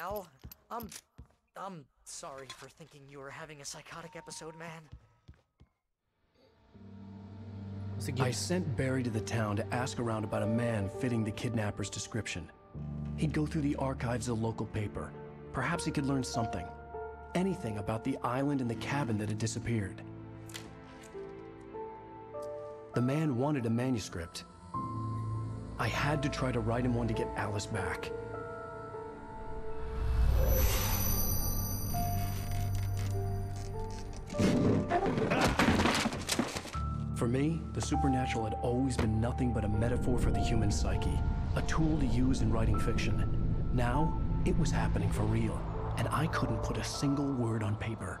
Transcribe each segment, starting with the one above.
Al. I'm. I'm sorry for thinking you were having a psychotic episode, man. I sent Barry to the town to ask around about a man fitting the kidnapper's description. He'd go through the archives of the local paper. Perhaps he could learn something. Anything about the island and the cabin that had disappeared. The man wanted a manuscript. I had to try to write him one to get Alice back. Me, the supernatural had always been nothing but a metaphor for the human psyche, a tool to use in writing fiction. Now, it was happening for real, and I couldn't put a single word on paper.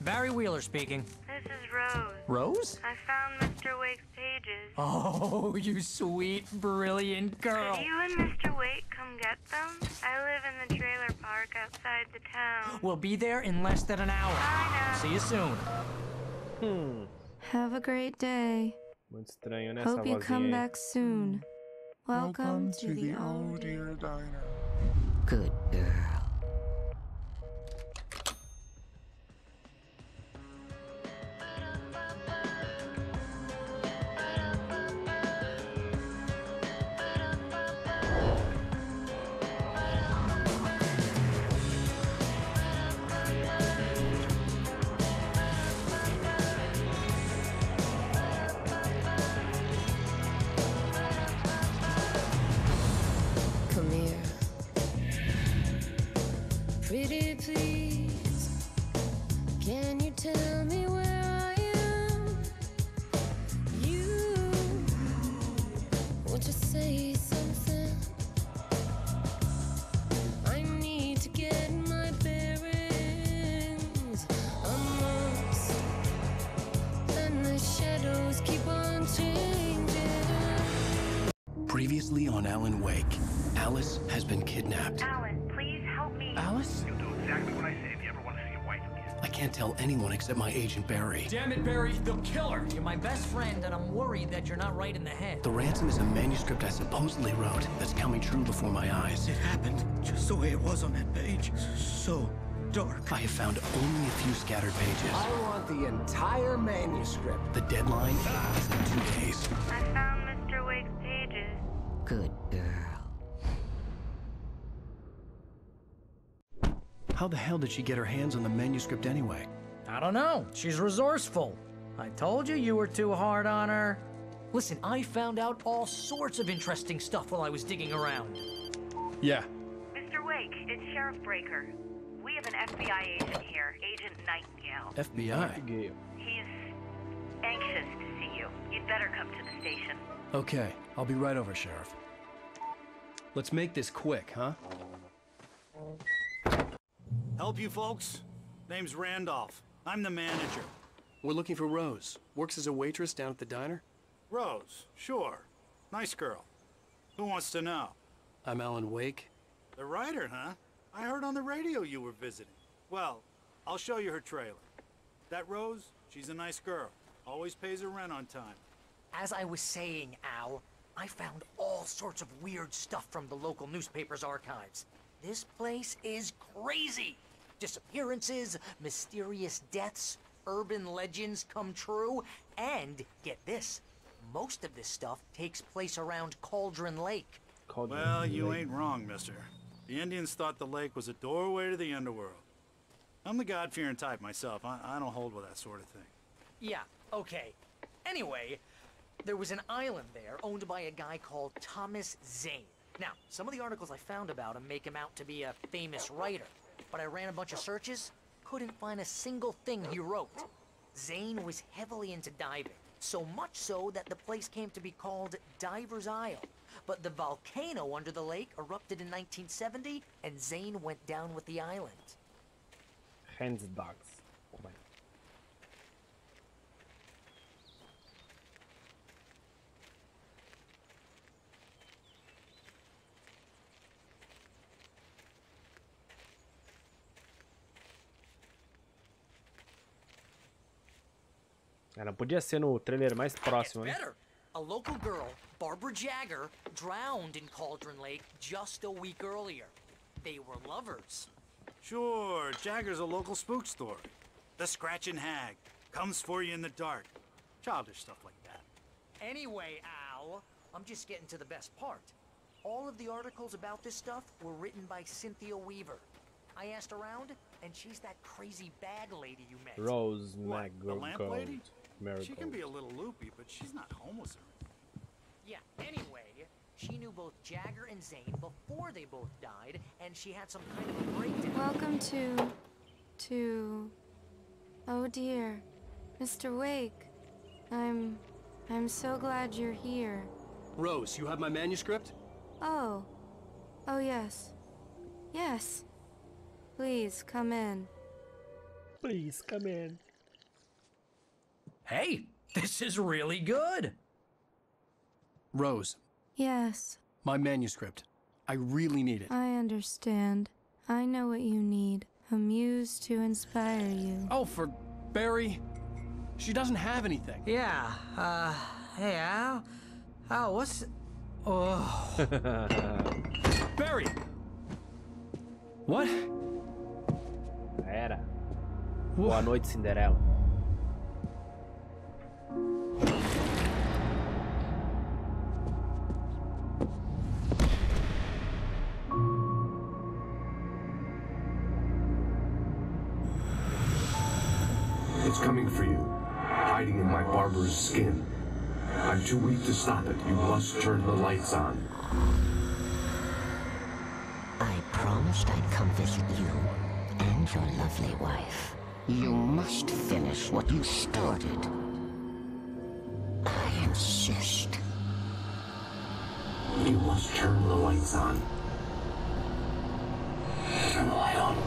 Barry Wheeler speaking. This is Rose. Rose? I found Mr. Wake's pages. Oh, you sweet, brilliant girl. Could you and Mr. Wake come get them? I live in the trailer park outside the town. We'll be there in less than an hour. I know. See you soon. Hum, Have a great day. muito estranho nessa Hope you come back soon. Welcome, to, the, old dear diner. Good girl. Can't tell anyone except my agent Barry. Damn it, Barry, they'll kill her! You're my best friend, and I'm worried that you're not right in the head. The ransom is a manuscript I supposedly wrote that's coming true before my eyes. It happened just the way it was on that page. So dark. I have found only a few scattered pages. I want the entire manuscript. The deadline is in two days. I found Mr. Wake's pages. Good girl. How the hell did she get her hands on the manuscript anyway? I don't know. She's resourceful. I told you you were too hard on her. Listen, I found out all sorts of interesting stuff while I was digging around. Yeah. Mr. Wake, it's Sheriff Breaker. We have an FBI agent here, Agent Nightingale. FBI. Gay. He's anxious to see you. You'd better come to the station. Okay, I'll be right over, Sheriff. Let's make this quick, huh? Help you folks? Name's Randolph. I'm the manager. We're looking for Rose. Works as a waitress down at the diner. Rose, sure. Nice girl. Who wants to know? I'm Alan Wake. The writer, huh? I heard on the radio you were visiting. Well, I'll show you her trailer. That Rose, she's a nice girl. Always pays her rent on time. As I was saying, Al, I found all sorts of weird stuff from the local newspaper's archives. This place is crazy. Disappearances, mysterious deaths, urban legends come true, and get this most of this stuff takes place around Cauldron Lake. Cauldron Well, you ain't wrong, mister. The Indians thought the lake was a doorway to the underworld. I'm the God-fearing type myself. I, I don't hold with that sort of thing. Yeah, okay. Anyway, there was an island there owned by a guy called Thomas Zane. Now, some of the articles I found about him make him out to be a famous writer, but I ran a bunch of searches, couldn't find a single thing he wrote. Zane was heavily into diving, so much so that the place came to be called Diver's Isle. But the volcano under the lake erupted in 1970, and Zane went down with the island. Hands dogs. Oh my. Ela podia ser no trailer mais próximo, né? Better. A local girl, Barbara Jagger, drowned in Cauldron Lake just a week earlier. They were lovers. Sure, Jagger's a local spook story. The Scratching Hag comes for you in the dark. Childish stuff like that. Anyway, Al, I'm just getting to the best part. All of the articles about this stuff were written by Cynthia Weaver. I asked around, and she's that crazy bag lady you met. Rose What, the lamp lady? Marigold. She can be a little loopy, but she's not homeless or anything. Yeah, anyway, she knew both Jagger and Zane before they both died, and she had some kind of a breakdown. Welcome to. to. Oh dear. Mr. Wake. I'm. I'm so glad you're here. Rose, you have my manuscript? Oh. Oh, yes. Yes. Please, come in. Please, come in. Hey, this is really good. Rose, Yes, my manuscript. I really need it. I understand. I know what you need. A muse to inspire you. Oh, for Barry? She doesn't have anything. Yeah, uh, hey, Al. Al, what's. Oh. Barry! What? Era. Boa noite, Cinderela. To stop it. You must turn the lights on. I promised I'd come visit you and your lovely wife. You must finish what you started. I insist. You must turn the lights on. Turn the light on.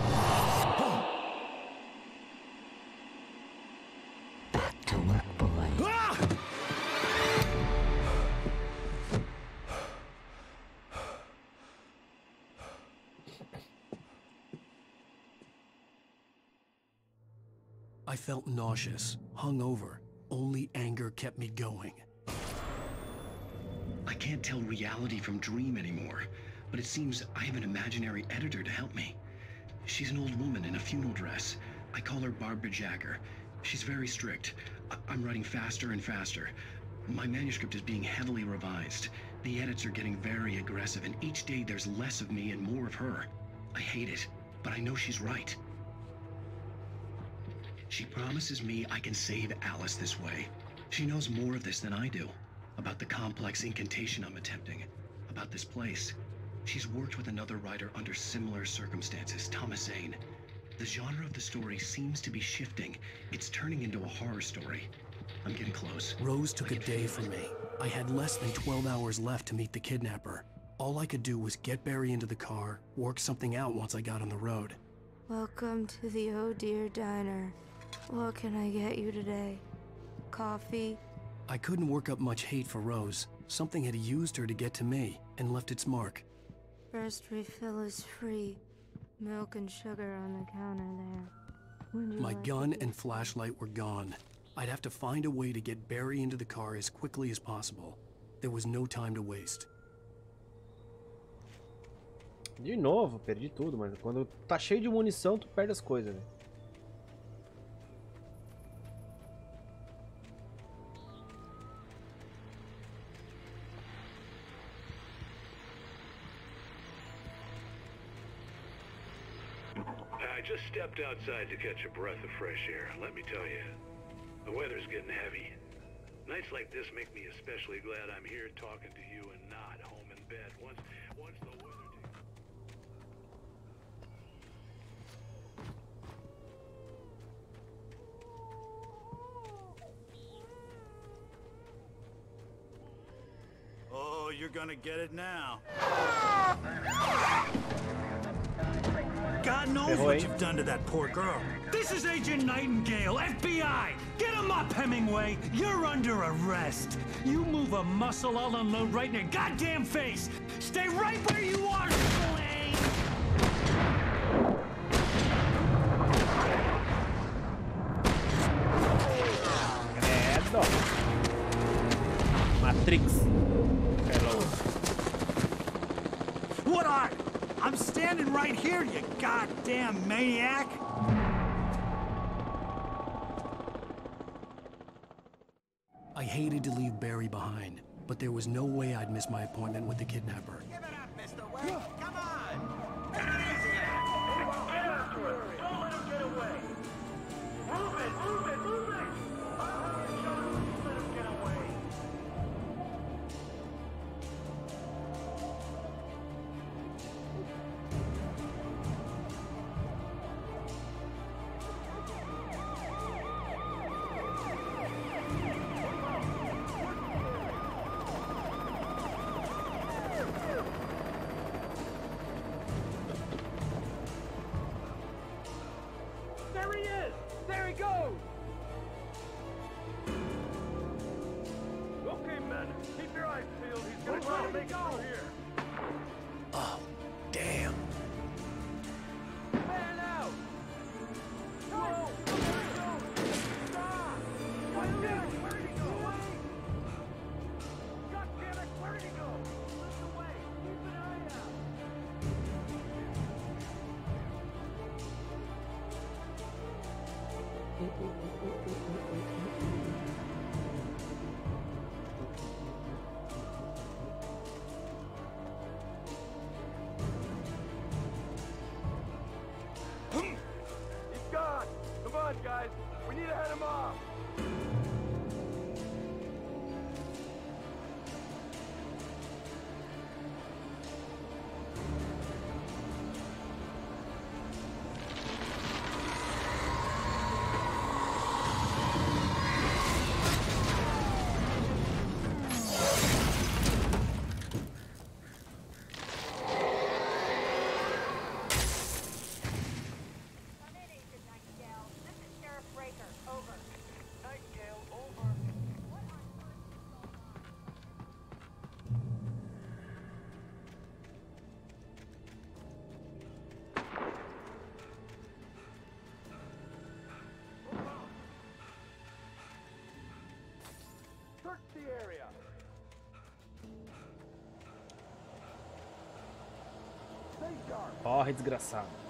I felt nauseous, hungover. Only anger kept me going. I can't tell reality from dream anymore, but it seems I have an imaginary editor to help me. She's an old woman in a funeral dress. I call her Barbara Jagger. She's very strict. I- I'm writing faster and faster. My manuscript is being heavily revised. The edits are getting very aggressive, and each day there's less of me and more of her. I hate it, but I know she's right. She promises me I can save Alice this way. She knows more of this than I do. About the complex incantation I'm attempting. About this place. She's worked with another writer under similar circumstances, Thomas Zane. The genre of the story seems to be shifting. It's turning into a horror story. I'm getting close. Rose took a day from me. I had less than 12 hours left to meet the kidnapper. All I could do was get Barry into the car, work something out once I got on the road. Welcome to the Oh Deer Diner. What can I get you today? Coffee? I couldn't work up much hate for Rose. Something had used her to get to me and left its mark. First refill is free. Milk and sugar on the counter there. My like gun and flashlight were gone. I'd have to find a way to get Barry into the car as quickly as possible. There was no time to waste. De novo, perdi tudo, mas quando tá cheio de munição, tu perde as coisas, né? I just stepped outside to catch a breath of fresh air. Let me tell you, the weather's getting heavy. Nights like this make me especially glad I'm here talking to you and not home in bed. Once, once the weather. Oh, you're gonna get it now. God knows Ahoy. what you've done to that poor girl. This is Agent Nightingale, FBI. Get him up, Hemingway. You're under arrest. You move a muscle, I'll unload right in your goddamn face. Stay right where you are, Slade. Credo. Matrix. Hello. What are? I'm standing right here, you goddamn maniac! I hated to leave Barry behind, but there was no way I'd miss my appointment with the kidnapper. It here. Search the area. Desgraçado.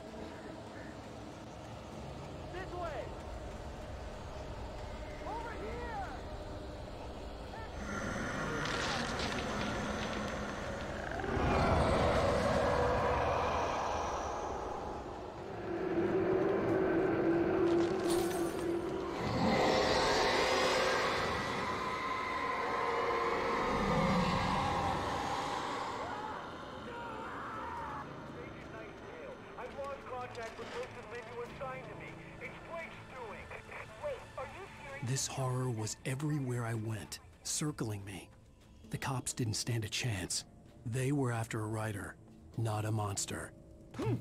This horror was everywhere I went, circling me. The cops didn't stand a chance. They were after a writer, not a monster. Hmm.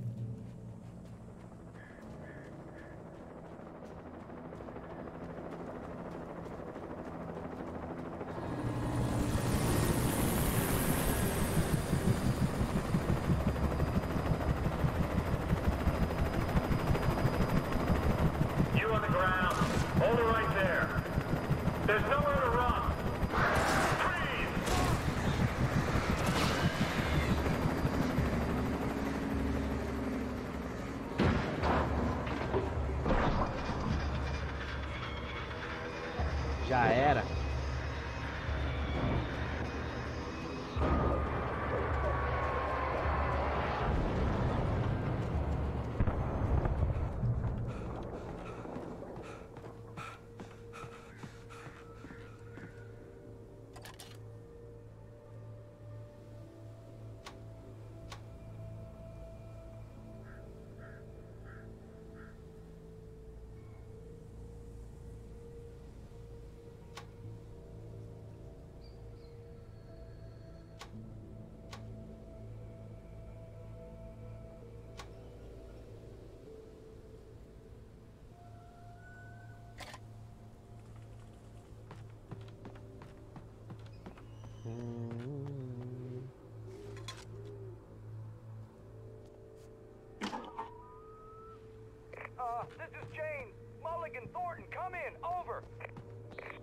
Uh, this is James. Mulligan Thornton, come in. Over.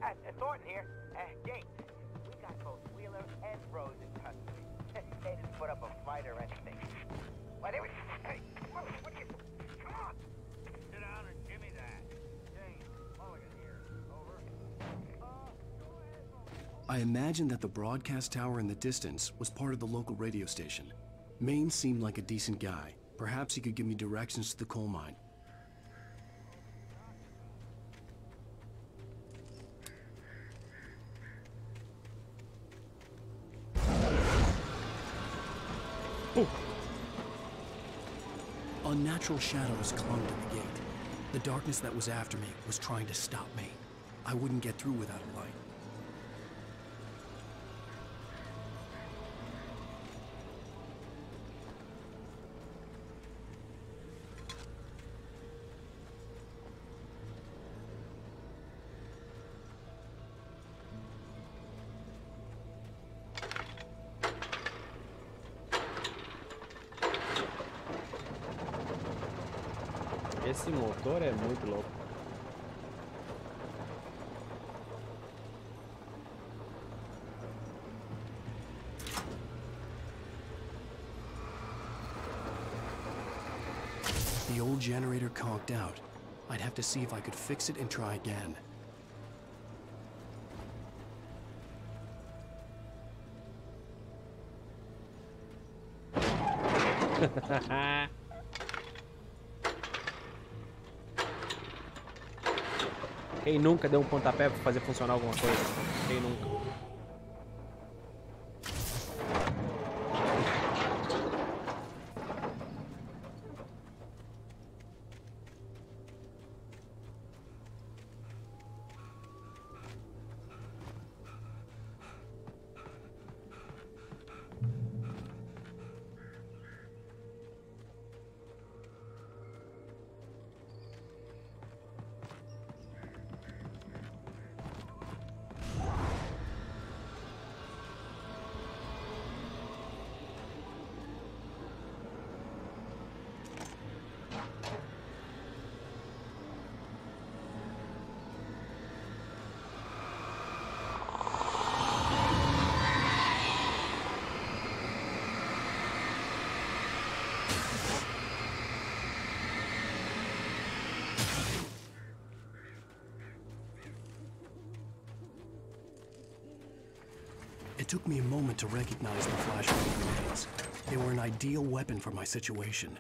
Uh, uh, Thornton here. Uh, we got both Wheeler and Rose in custody. they didn't put up a fight or anything. Why, they was... Hey, what, what you... Come on! Sit down and give me that. James, Mulligan here. Over. I imagined that the broadcast tower in the distance was part of the local radio station. Maine seemed like a decent guy. Perhaps he could give me directions to the coal mine. Oh. Unnatural shadows clung to the gate. The darkness that was after me was trying to stop me. I wouldn't get through without a light. É muito louco. The old generator conked out. I'd have to see if I could fix it and try again. Quem nunca deu um pontapé pra fazer funcionar alguma coisa? Quem nunca? It took me a moment to recognize the flashbang grenades. They were an ideal weapon for my situation.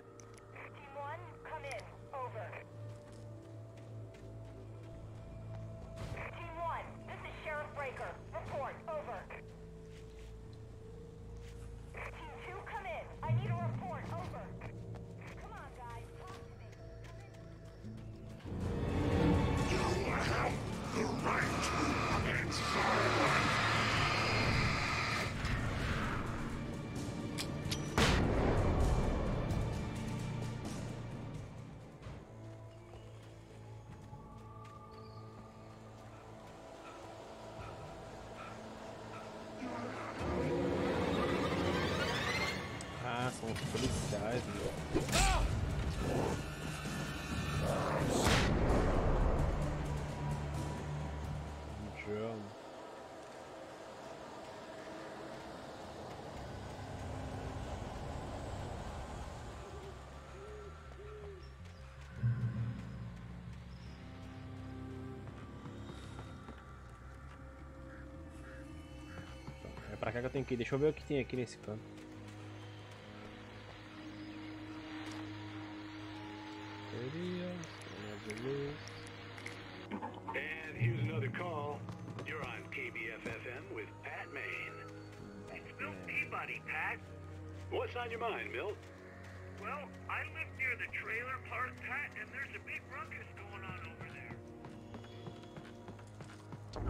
Policiais, meu. John. É pra cá que eu tenho que ir. Deixa eu ver o que tem aqui nesse canto.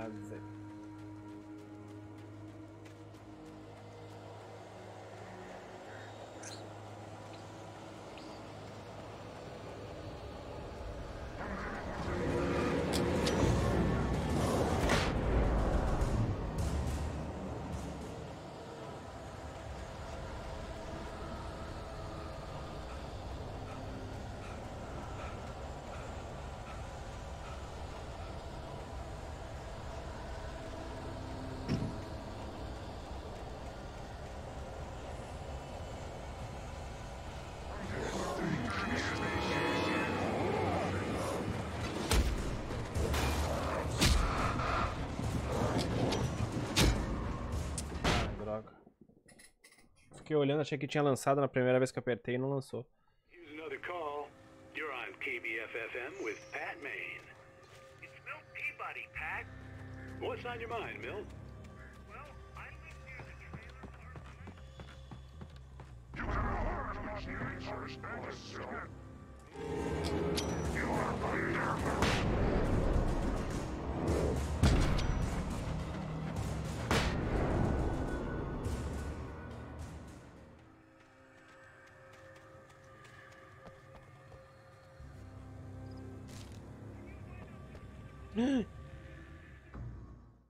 Quase, quase. Fiquei olhando, achei que tinha lançado na primeira vez que apertei e não lançou. Here's another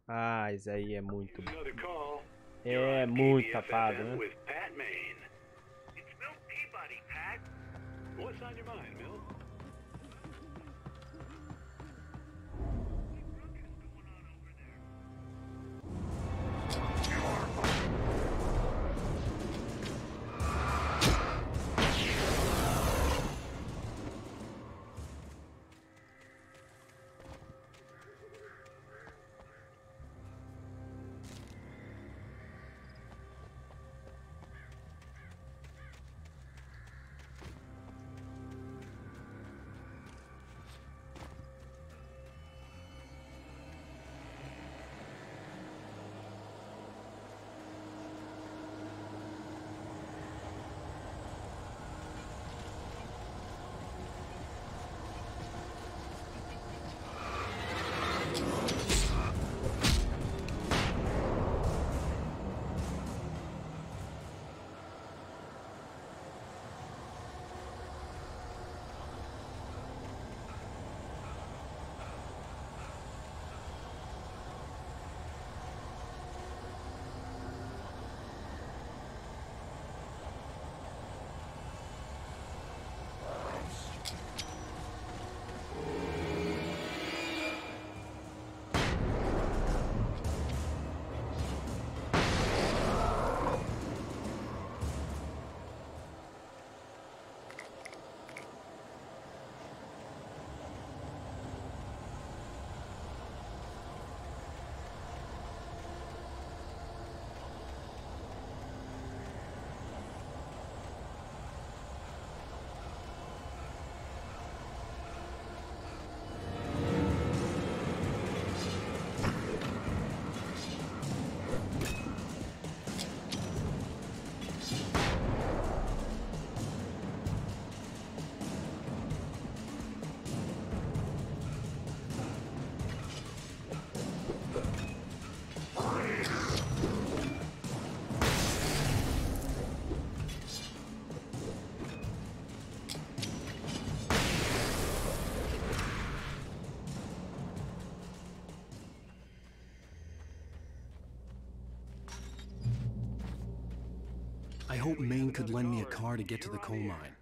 Ah, isso aí é muito. Another call. É muito safado, KBFFM né? with Pat Maine. It's Milt Peabody, Pat. What's on your mind, Milt? I hope Maine could lend me a car to get to the coal mine.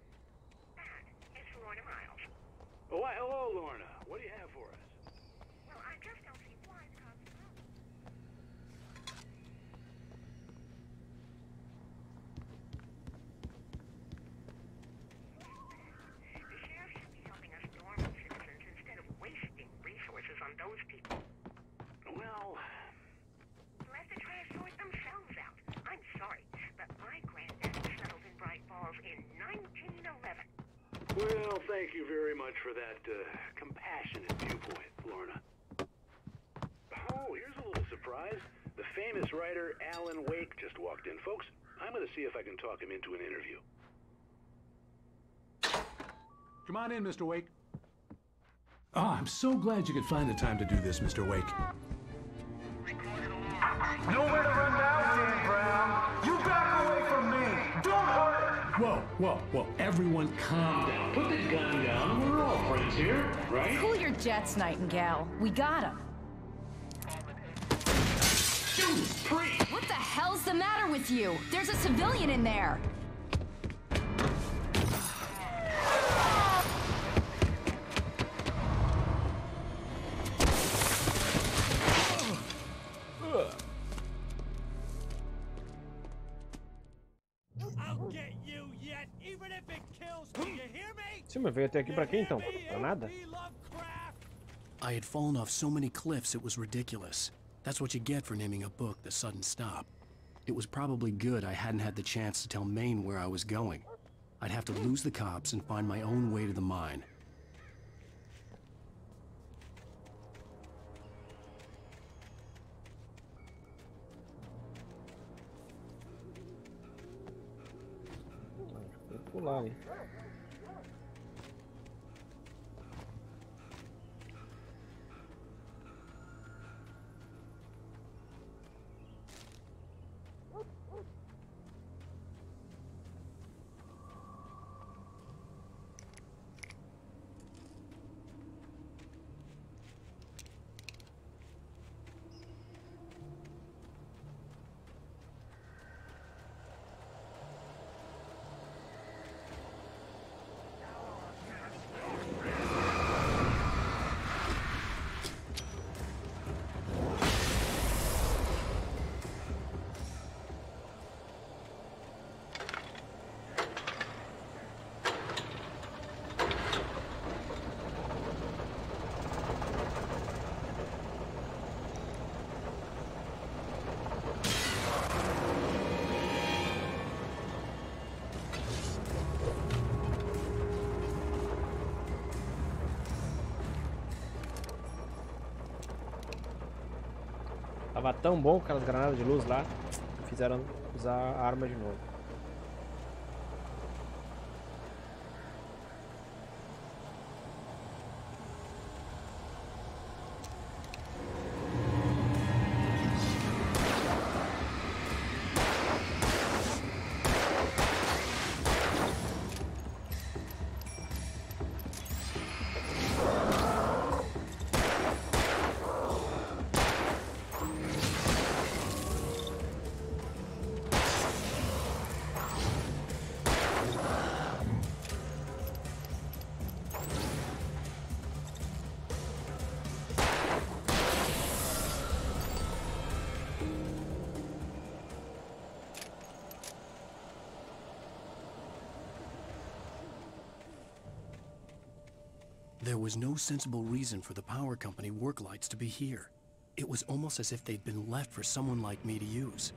It's Lorna Miles. Oh, why, hello, Lorna. What do you have for us? Well, I just don't see why it's causing trouble. The sheriff should be helping us normal citizens instead of wasting resources on those people. Well, Let the trash sort themselves out. I'm sorry, but my granddad settled in Bright Falls in 1911. Well, thank you very much for that uh, compassionate viewpoint, Lorna. Oh, here's a little surprise. The famous writer Alan Wake just walked in. Folks, I'm going to see if I can talk him into an interview. Come on in, Mr. Wake. Oh, I'm so glad you could find the time to do this, Mr. Wake. Whoa, whoa, whoa. Everyone calm down. Put the gun down. We're all friends here, right? Cool your jets, Nightingale. We got him. Shoot, What the hell's the matter with you? There's a civilian in there. Veio até aqui pra quê então? Pra nada? I had fallen off so many cliffs it was ridiculous. That's what you get for naming a book The Sudden Stop. It was probably good I hadn't had the chance to tell Maine where I was going. I'd have to lose the cops and find my own way to the mine. Pular ali. Tava tão bom com aquelas granadas de luz lá, fizeram usar a arma de novo. There was no sensible reason for the power company work lights to be here. It was almost as if they'd been left for someone like me to use.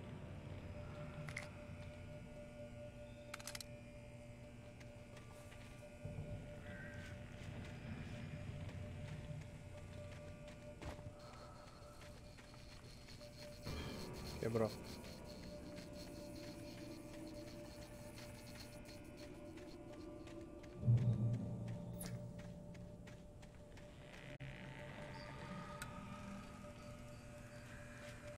Quebrou.